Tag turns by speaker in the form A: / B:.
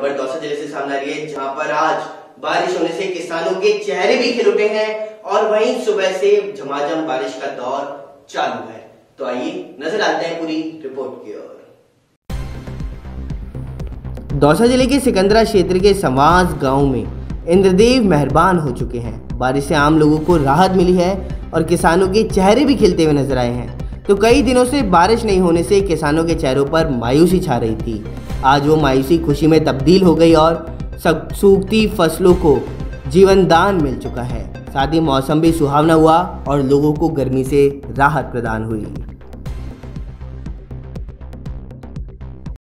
A: रही है, जहाँ पर आज बारिश होने से किसानों के चेहरे भी खिल उठे हैं और वहीं सुबह से झमाझम बारिश का दौर चालू है। तो आइए नज़र डालते हैं पूरी रिपोर्ट की ओर। दौसा ज़िले के सिकंदरा क्षेत्र के समाज गाँव में इंद्रदेव मेहरबान हो चुके हैं। बारिश से आम लोगों को राहत मिली है और किसानों के चेहरे भी खिलते हुए नज़र आए हैं। तो कई दिनों से बारिश नहीं होने से किसानों के चेहरों पर मायूसी छा रही थी। आज वो मायूसी खुशी में तब्दील हो गई और सूखती फ़सलों को जीवन दान मिल चुका है। साथ ही मौसम भी सुहावना हुआ और लोगों को गर्मी से राहत प्रदान हुई।